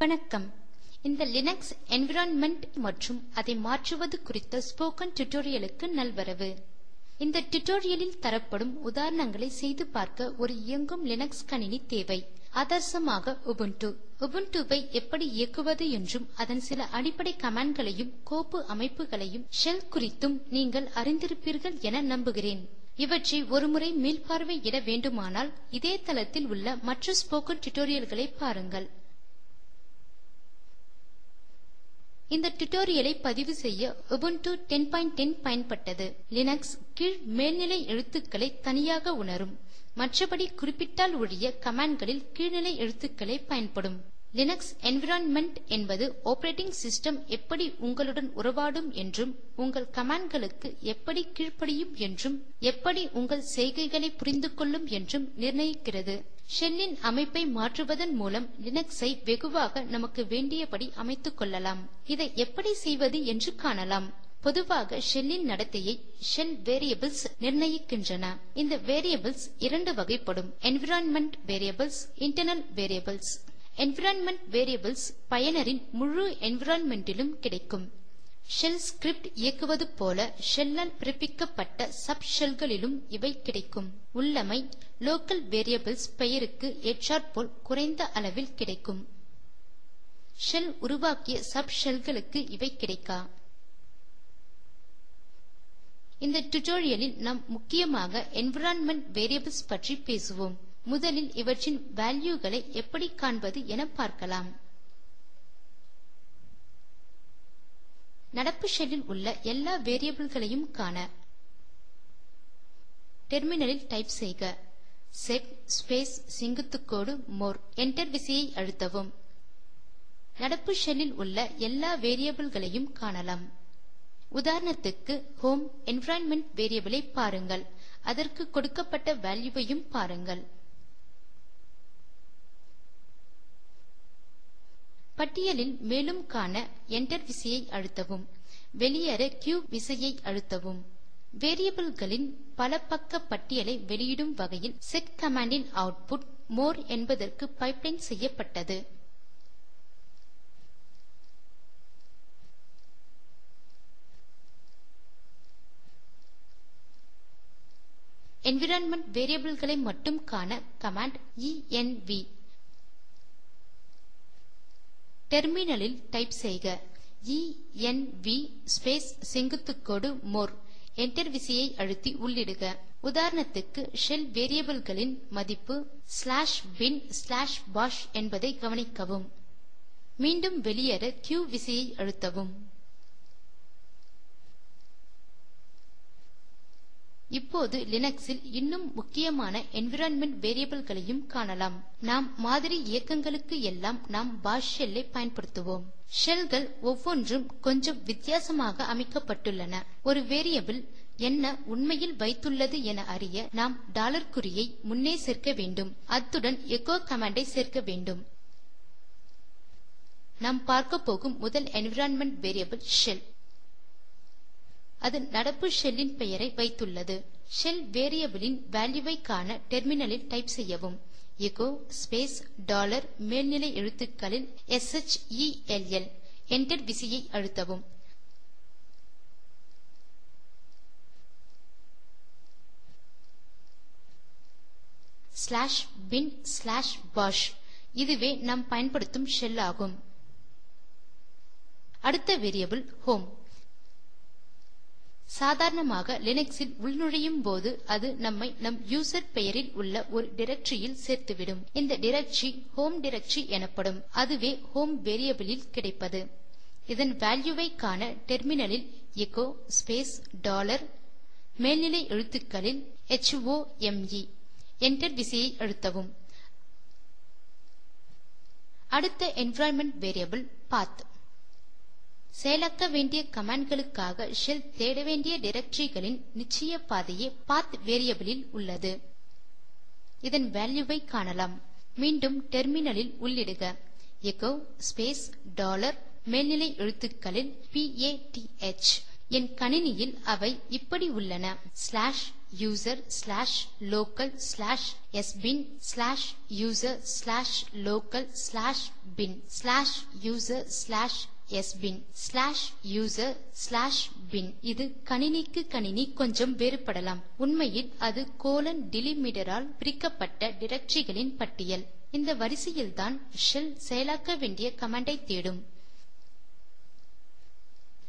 வணக்கம். இந்த Linux environment மற்றும் அதை மாற்றுவது குறித்த ஸ்போக்கன் டியூட்டோரியலுக்கு நல்வரவு. இந்த டியூட்டோரியலில் தரப்படும் உதாரணங்களை செய்து பார்க்க ஒரு இயங்கும் லினக்ஸ் கணினி தேவை. ஆதர்சமாக உபுண்டு உபுண்டுவை எப்படி இயக்குவது என்றும் அதன் சில அடிப்படை கமாண்ட்களையும் கோப்பு அமைப்புகளையும் ஷெல் குறித்தும் நீங்கள் அறிந்திருப்பீர்கள் என நம்புகிறேன். இவற்றை ஒருமுறை மீள்பார்வையிட வேண்டுமானால் இதே தளத்தில் உள்ள மற்ற ஸ்போக்கன் டியூட்டோரியல்களை பாருங்கள். இந்த டியூட்டோரியலை பதிவு செய்ய உபுண்டு 10.10 பயன்பட்டது. லினக்ஸ் கீழ் மேல்நிலை எழுத்துக்களை தனியாக உணரும். மற்றபடி குறிப்பிட்டால் ஒழிய கமாண்ட்களில் கீழ்நிலை எழுத்துக்களே பயன்படும். லினக்ஸ் என்விரான்மென்ட் என்பது ஆபரேட்டிங் சிஸ்டம் எப்படி உங்களுடன் உறவாடும் என்றும் உங்கள் கமாண்ட்களுக்கு எப்படி கீழ்ப்படியும் என்றும் எப்படி உங்கள் செய்கைகளை புரிந்து கொள்ளும் என்றும் நிர்ணயிக்கிறது. ஷெல்லின் அமைப்பை மாற்றுவதன் மூலம் லினக்ஸை வெகுவாக நமக்கு வேண்டியபடி அமைத்துக் கொள்ளலாம். இதை எப்படி செய்வது என்று காணலாம். பொதுவாக ஷெல்லின் நடத்தையை ஷெல் வேரியபிள்ஸ் நிர்ணயிக்கின்றன. இந்த வேரியபிள்ஸ் இரண்டு வகைப்படும். Environment variables internal variables environment variables பயனரின் முழு என்விரான்மெண்டிலும் கிடைக்கும். ஷெல் ஸ்கிரிப்ட் இயக்குவது போல ஷெல்லால் பிறப்பிக்கப்பட்ட சப் ஷெல்களிலும் இவை கிடைக்கும். உள்ளமை லோக்கல் வேரியபிள்ஸ் பெயருக்கு ஏற்றாற்போல் குறைந்த அளவில் கிடைக்கும். ஷெல் உருவாக்கிய சப் ஷெல்களுக்கு இவை கிடைக்கா? இந்த டியூட்டோரியலில் நாம் முக்கியமாக என்விரான்மெண்ட் வேரியபிள்ஸ் பற்றி பேசுவோம். முதலில் இவற்றின் வேல்யூகளை எப்படி காண்பது என பார்க்கலாம். நடப்பு ஷெல்லில் உள்ள எல்லா வேரியபிள்களையும் காண. டெர்மினலில் டைப் செய்க. செட் ஸ்பேஸ் சிங்குத்துக்கோடு மோர். என்டர் விசையை அழுத்தவும். நடப்பு ஷெல்லில் உள்ள எல்லா வேரியபிள்களையும் காணலாம். உதாரணத்துக்கு ஹோம் என்விரான்மென்ட் வேரியபிளை பாருங்கள். அதற்கு கொடுக்கப்பட்ட வேல்யூவையும் பாருங்கள். பட்டியலில் மேலும் காண என்டர் விசையை அழுத்தவும். வெளியேற q விசையை அழுத்தவும். வேரியபிள்களின் பல பக்க பட்டியலை வெளியிடும் வகையில் செட் கமாண்டின் அவுட்புட் மோர் என்பதற்கு பைப்லைன் செய்யப்பட்டது. என்விரான்மென்ட் வேரியபிள்களை மட்டும் காண கமாண்ட் env டெர்மினலில் டைப் செய்க. E, இஎன்வி ஸ்பேஸ் செங்குத்துக்கோடு மோர். என்டர் விசையை அழுத்தி உள்ளிடுக. உதாரணத்துக்கு ஷெல் வேரியபிள்களின் மதிப்பு ஸ்லாஷ் பின் ஸ்லாஷ் பாஷ் என்பதை கவனிக்கவும். மீண்டும் வெளியேற க்யூ விசையை அழுத்தவும். இப்போது லினக்ஸில் இன்னும் முக்கியமான என்விரான்மென்ட் வேரியபிள்களையும் காணலாம். நாம் மாதிரி இயக்கங்களுக்கு எல்லாம் நாம் பாஷ் ஷெல்லை பயன்படுத்துவோம். ஷெல்கள் ஒவ்வொன்றும் கொஞ்சம் வித்தியாசமாக அமைக்கப்பட்டுள்ளன. ஒரு வேரியபிள் என்ன உண்மையில் வைத்துள்ளது என அறிய நாம் டாலர் குறியை முன்னே சேர்க்க வேண்டும். அத்துடன் எகோ கமாண்டை சேர்க்க வேண்டும். நாம் பார்க்க போகும் முதல் என்விரான்மென்ட் வேரியபிள் ஷெல் அது நடப்பு ஷெல்லின் பெயரை வைத்துள்ளது. ஷெல் வேரியபிளின் வேல்யூவை காண டெர்மினலில் டைப் செய்யவும். எகோ ஸ்பேஸ் டாலர் மேல்நிலை எழுத்துக்களில் எஸ்ஹெச்இஎல்எல் என்டர் விசையை அழுத்தவும். ஸ்லாஷ் பின் ஸ்லாஷ் பாஷ் இதுவே நாம் பயன்படுத்தும் ஷெல் ஆகும். அடுத்த வேரியபிள் ஹோம் சாதாரணமாக லினக்ஸில் உள்நுழையும் போது அது நம்மை நம் யூசர் பெயரில் உள்ள ஒரு டிரக்டரியில் சேர்த்துவிடும். இந்த டிரக்டரி ஹோம் டிரக்டரி எனப்படும். அதுவே ஹோம் வேரியபிளில் கிடைப்பது. இதன் வேல்யூவை காண டெர்மினலில் எச்சோ ஸ்பேஸ் டாலர் மேல்நிலை எழுத்துக்களில் ஹோமே என்டர் விசையை அழுத்தவும். அடுத்த என்விரான்மென்ட் வேரியபிள் பாத் செயலாக்க வேண்டிய கமாண்ட்களுக்காக ஷெல் தேட வேண்டிய டிரக்டரிகளின் நிச்சய பாதையே பாத் வேரியபிளில் உள்ளது. இதன் வேல்யூவை காணலாம். மீண்டும் டெர்மினலில் உள்ளிடுக. எகோ ஸ்பேஸ் டாலர் மேல்நிலை எழுத்துக்களில் பிஏடிஹெச் என் கணினியில் அவை இப்படி உள்ளன. Slash user slash local slash sbin slash user slash local slash bin slash user slash sbin slash user slash bin இது கணினிக்கு கணினி கொஞ்சம் வேறுபடலாம். உண்மையில் அது கோலன் டிலிமிடரால் பிரிக்கப்பட்ட டிரக்டரிகளின் பட்டியல். இந்த வரிசையில்தான் ஷெல் செயலாக்க வேண்டிய கமாண்டை தேடும்.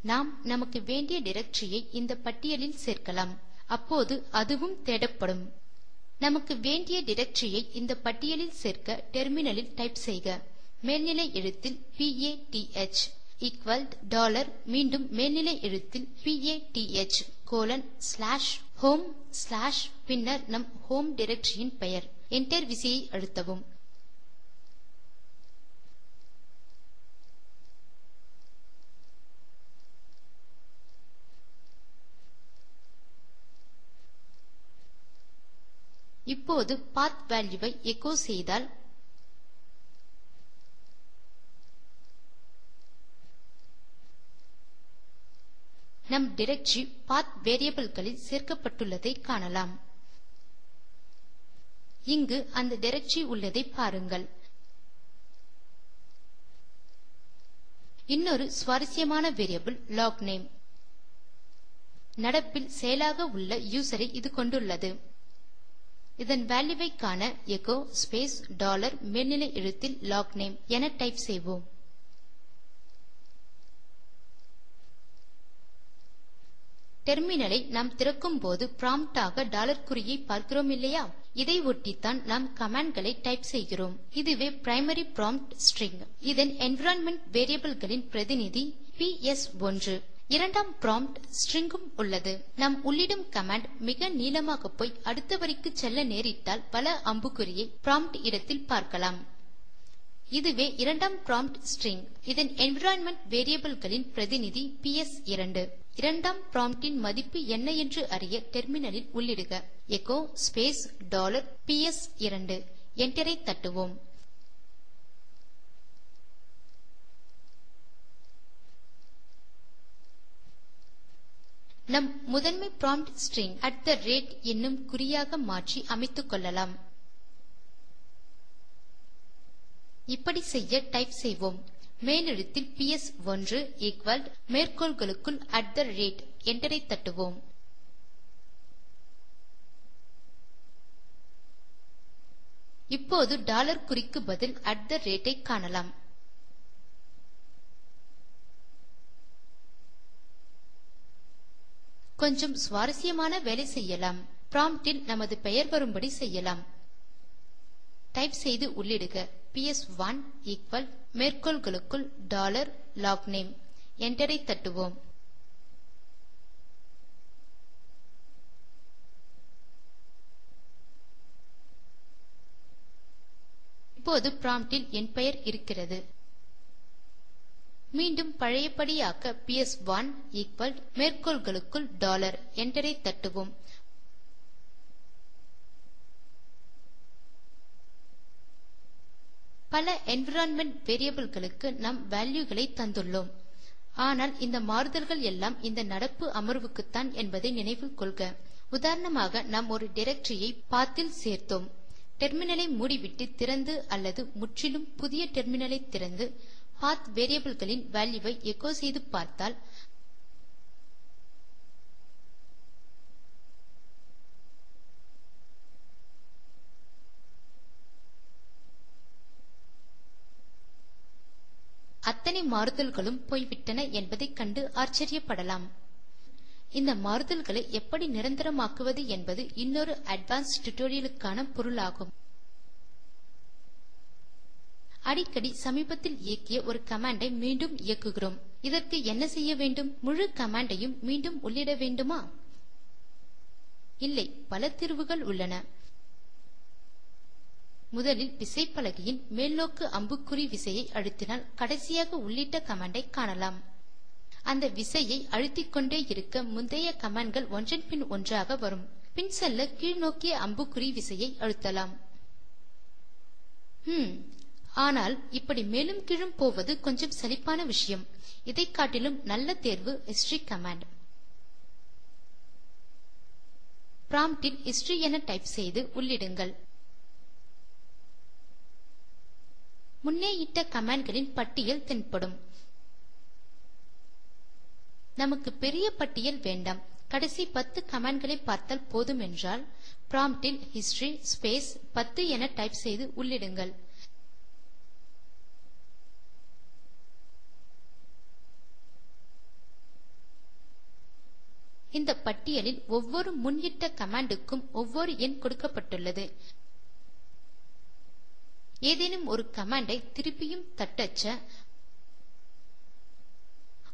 நாம் நமக்கு வேண்டிய டிரக்டரியை இந்த பட்டியலில் சேர்க்கலாம். அப்போது அதுவும் தேடப்படும். நமக்கு வேண்டிய டிரக்டரியை இந்த பட்டியலில் சேர்க்க டெர்மினலில் டைப் செய்க. மேல்நிலை எழுத்தில் பிஏடிஹெச் டாலர் மீண்டும் மேல்நிலை எழுத்தில் PATH colon slash home slash பின்னர் நம் ஹோம் டிரக்டரியின் பெயர். என்டர் விசையை அழுத்தவும். இப்போது பாத் வேல்யூவை எச்சோ செய்தால் நம் டிரக்டரி பாத் வேரியபிள்களில் சேர்க்கப்பட்டுள்ளதை காணலாம். இங்கு அந்த டிரக்டரி உள்ளதை பாருங்கள். இன்னொரு சுவாரஸ்யமான வேரியபிள் லாக் நேம் நடப்பில் செயலாக உள்ள யூசரை இது கொண்டுள்ளது. இதன் வேல்யூவை காண எகோ ஸ்பேஸ் டாலர் மேல்நிலை எழுத்தில் லாக் நேம் என டைப் செய்வோம். டெர்மினலை நாம் திறக்கும் போது ப்ராம்ப்ட் ஆக டாலர் குறியை பார்க்கிறோம் இல்லையா? இதை ஒட்டித்தான் நாம் கமாண்ட்களை டைப் செய்கிறோம். இதுவே பிரைமரி ப்ராம்ப்ட் ஸ்ட்ரிங் இதன் என்விரான்மென்ட் வேரியபிள்களின் பிரதிநிதி ps1 இரண்டாம் ப்ராம்ப்ட் ஸ்ட்ரிங்கும் உள்ளது. நாம் உள்ளிடும் கமாண்ட் மிக நீளமாக போய் அடுத்த வரிக்கு செல்ல நேரிட்டால் பல அம்புக்குறியை ப்ராம்ப்ட் இடத்தில் பார்க்கலாம். இதுவே இரண்டாம் ப்ராம்ப்ட் ஸ்ட்ரிங் இதன் என்விரான்மென்ட் வேரியபிள்களின் பிரதிநிதி ps2 இரண்டாம் ப்ராம்ப்டின் மதிப்பு என்ன என்று அறிய டெர்மினலில் உள்ளிடுக. எகோ ஸ்பேஸ் டாலர் ps2 என்டரை தட்டுவோம். நம் முதன்மை prompt string at the rate என்னும் குறியாக மாற்றி அமைத்துக் கொள்ளலாம். இப்படி செய்ய டைப் செய்வோம். மேலெழுத்தில் ps1 ஈக்வல் மேற்கோள்களுக்குள் அட் த ரேட் என்டரை தட்டுவோம். இப்போது டாலர் குறிக்கு பதில் அட் த ரேட்டை காணலாம். கொஞ்சம் சுவாரஸ்யமான வேலை செய்யலாம். ப்ராம்ப்டில் நமது பெயர் வரும்படி செய்யலாம். டைப் செய்து உள்ளிடுக. Ps1 ஈக்வல் மேற்கோள்களுக்குள் டாலர் லாக்நேம் என்டரை தட்டுவோம். இப்போது ப்ராம்ப்டில் என் பெயர் இருக்கிறது. மீண்டும் பழையபடியாக்க ps1 ஈக்வல் மேற்கோள்களுக்குள் டாலர் என்டரை தட்டுவோம். பல என்விரான்மெண்ட் வேரியபிள்களுக்கு நாம் வேல்யூகளை தந்துள்ளோம். ஆனால் இந்த மாறுதல்கள் எல்லாம் இந்த நடப்பு அமர்வுக்குத்தான் என்பதை நினைவில் கொள்க. உதாரணமாக நாம் ஒரு டிரக்டரியை பாத்தில் சேர்த்தோம். டெர்மினலை மூடிவிட்டு திறந்து அல்லது முற்றிலும் புதிய டெர்மினலை திறந்து பாத் வேரியபிள்களின் வேல்யூவை எச்சோ செய்து பார்த்தால் மாறுதல்களும் போய்விட்டன என்பதைக் கண்டு ஆச்சரியப்படலாம். இந்த மாறுதல்களை எப்படி நிரந்தரமாக்குவது என்பது இன்னொரு அட்வான்ஸ் டியூட்டோரியலுக்கான பொருளாகும். அடிக்கடி சமீபத்தில் இயக்கிய ஒரு கமாண்டை மீண்டும் இயக்குகிறோம். இதற்கு என்ன செய்ய வேண்டும்? முழு கமாண்டையும் மீண்டும் உள்ளிட வேண்டுமா? இல்லை பல தீர்வுகள் உள்ளன. முதலில் விசைப்பலகையின் மேல்நோக்கு அம்புக்குறி விசையை அழுத்தினால் கடைசியாக உள்ளிட்ட கமாண்டை காணலாம். அந்த விசையை அழுத்திக் கொண்டே இருக்க முந்தைய கமாண்ட்கள் ஒன்றன் பின் ஒன்றாக வரும். பின் செல்ல கீழ்நோக்கிய அம்புக்குறி விசையை அழுத்தலாம். ஹம். ஆனால் இப்படி மேலும் கீழும் போவது கொஞ்சம் சலிப்பான விஷயம். இதை காட்டிலும் நல்ல தேர்வு ஹிஸ்டரி கமாண்ட் ப்ராம்ப்டில் ஹிஸ்டரி என டைப் செய்து உள்ளிடுங்கள். முன்னே இட்ட கமாண்ட்களின் பட்டியல் தென்படும். நமக்கு பெரிய பட்டியல் வேண்டாம். கடைசி பத்து கமாண்ட்களை பார்த்தால் போதும் என்றால் ப்ராம்ப்டில் ஹிஸ்டரி ஸ்பேஸ் 10 என டைப் செய்து உள்ளிடுங்கள். இந்த பட்டியலில் ஒவ்வொரு முன்னிட்ட கமாண்டுக்கும் ஒவ்வொரு எண் கொடுக்கப்பட்டுள்ளது. ஏதேனும் ஒரு கமாண்டை திருப்பியும் தட்டச்ச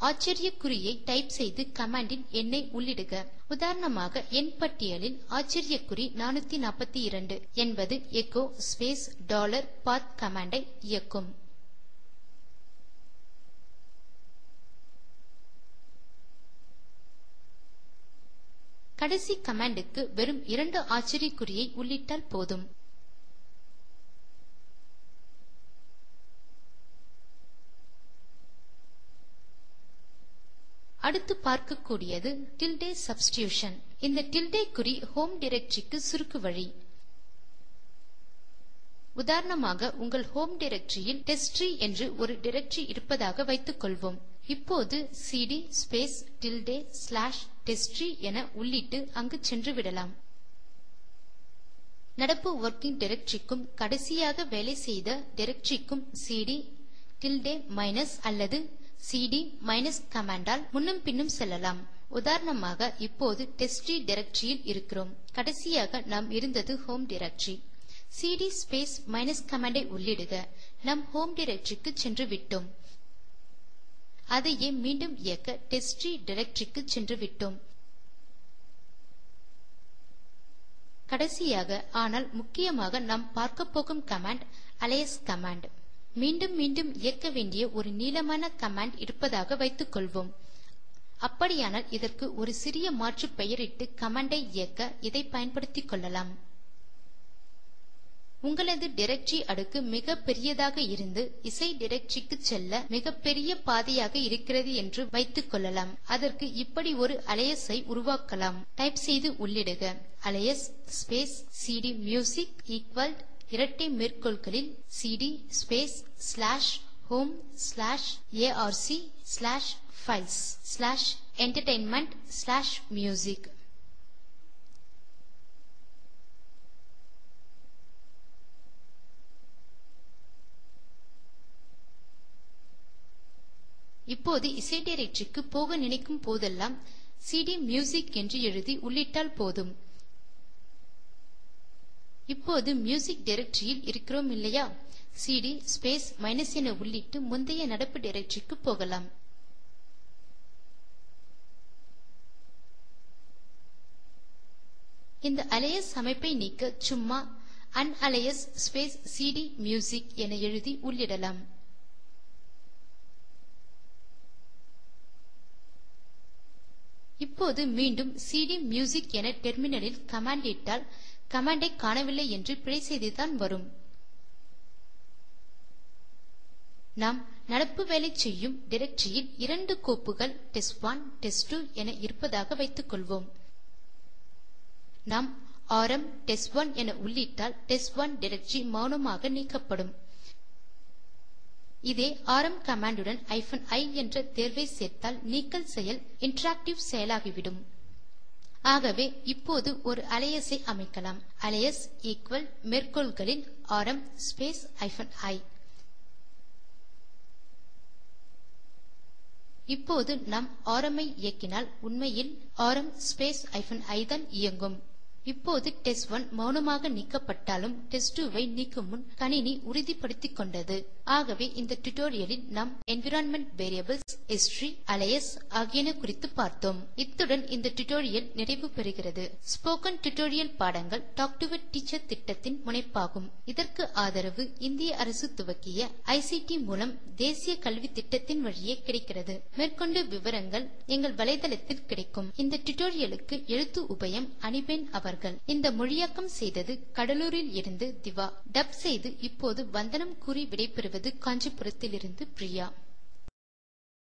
ஆச்சரியக்குறியை டைப் செய்து கமாண்டின் எண்ணை உள்ளிடுக. உதாரணமாக எண் பட்டியலில் ஆச்சரியக்குறி 442 என்பது எகோ ஸ்பேஸ் டாலர் பாத் கமாண்டை இயக்கும். கடைசி கமாண்டுக்கு வெறும் இரண்டு ஆச்சரியக்குறியை உள்ளிட்டால் போதும். அடுத்து பார்க்கக்கூடியது டில்டே சப்ஸ்டியூஷன் இந்த டில்டே குறி ஹோம் டிரெக்டரிக்கு சுருக்கு வழி. உதாரணமாக உங்கள் ஹோம் டிரெக்டரியில் டெஸ்ட்ரி என்று ஒரு டிரெக்டரி இருப்பதாக வைத்துக் கொள்வோம் இப்போது சிடி ஸ்பேஸ் டில்டே ஸ்லாஷ் டெஸ்ட்ரி என உள்ளிட்டு அங்கு சென்று விடலாம். நடப்பு ஒர்க்கிங் டிரெக்டரிக்கும் கடைசியாக வேலை செய்த டிரெக்டரிக்கும் சிடி டில்டே மைனஸ் அல்லது சிடி மைனஸ் கமாண்டால் முன்னும் பின்னும் செல்லலாம். உதாரணமாக இப்போது டெஸ்ட்ரி டிரக்டரியில் இருக்கிறோம். கடைசியாக நாம் இருந்தது home directory CD space minus கமாண்டை உள்ளிடுக. நம் ஹோம் டிரக்டரிக்கு சென்று விட்டோம். அதையே மீண்டும் இயக்க டெஸ்ட்ரி டிரக்டரிக்கு சென்று விட்டோம். கடைசியாக ஆனால் முக்கியமாக நாம் பார்க்க போகும் கமாண்ட் அலையஸ் கமாண்ட் மீண்டும் மீண்டும் இயக்க வேண்டிய ஒரு நீளமான கமாண்ட் இருப்பதாக வைத்துக் கொள்வோம் அப்படியானால் இதற்கு ஒரு சிறிய மாற்று பெயரிட்டு கமாண்டை இயக்க இதை பயன்படுத்திக் கொள்ளலாம். உங்களது டிரக்டரி அடுக்கு மிக பெரியதாக இருந்து இசை டிரக்டரிக்கு செல்ல மிகப்பெரிய பாதையாக இருக்கிறது என்று வைத்துக் கொள்ளலாம். அதற்கு இப்படி ஒரு அலையஸை உருவாக்கலாம். டைப் செய்து உள்ளிடுக. Alias space CD music equal இரட்டை மேற்கோள்களில் CD space slash home slash ARC slash files slash entertainment slash music இப்போது இசை டைரக்டரிக்கு போக நினைக்கும் போதெல்லாம் சிடி மியூசிக் என்று எழுதி உள்ளிட்டால் போதும். இப்போது மியூசிக் டைரக்டரியில் இருக்கிறோம் இல்லையா? சிடி ஸ்பேஸ் மைனஸ் என உள்ளிட்டு முந்தைய நடப்பு டைரக்டரிக்கு போகலாம். இந்த அலையஸ் அமைப்பை நீக்க சும்மா அன்அலையஸ் ஸ்பேஸ் சிடி மியூசிக் என எழுதி உள்ளிடலாம். இப்போது மீண்டும் சிடி மியூசிக் என டெர்மினலில் கமாண்ட் இட்டால் கமாண்டை காணவில்லை என்று பிழை செய்திதான் வரும். நாம் நடப்பு வேலை செய்யும் டிரக்டரியில் இரண்டு கோப்புகள் டெஸ்ட்1 டெஸ்ட்2 என இருப்பதாக வைத்துக் கொள்வோம் நாம் ஆர்எம் டெஸ்ட்1 என உள்ளிட்டால் டெஸ்ட் ஒன் டிரக்டரி மௌனமாக நீக்கப்படும். இதே ஆர்எம் கமாண்டுடன் i என்ற தேர்வை சேர்த்தால் நீக்கல் செயல் இன்டராக்டிவ் செயலாகிவிடும். ஆகவே இப்போது ஒரு அலையஸை அமைக்கலாம். அலையஸ் ஈக்குவல் மேற்கோள்களில் ஆர்எம் ஸ்பேஸ் i இப்போது நாம் ஆரம் ஐ இயக்கினால் உண்மையில் ஆரம் ஸ்பேஸ் i தான் இயங்கும். இப்போது டெஸ்ட் ஒன் மௌனமாக நீக்கப்பட்டாலும் டெஸ்ட் டூவை நீக்கும் முன் கணினி உறுதிப்படுத்திக் கொண்டது. ஆகவே இந்த டியூட்டோரியலில் நாம் என்விரான்மெண்ட் வேரியபிள்ஸ் ஹிஸ்டரி அலையஸ் ஆகியன குறித்து பார்த்தோம். இத்துடன் இந்த டியூட்டோரியல் நிறைவு பெறுகிறது. ஸ்போக்கன் டியூட்டோரியல் பாடங்கள் டாக் டு டீச்சர் திட்டத்தின் முனைப்பாகும். இதற்கு ஆதரவு இந்திய அரசு துவக்கிய ஐசிடி மூலம் தேசிய கல்வி திட்டத்தின் வழியே கிடைக்கிறது. மேற்கொண்டு விவரங்கள் எங்கள் வலைதளத்தில் கிடைக்கும். இந்த டியூட்டோரியலுக்கு எழுத்து உபயம் அனிபென் அவர் அவர்கள் இந்த மொழியாக்கம் செய்தது கடலூரில் இருந்து திவா. டப் செய்து இப்போது வந்தனம் கூறி விடைபெறுவது காஞ்சிபுரத்திலிருந்து பிரியா.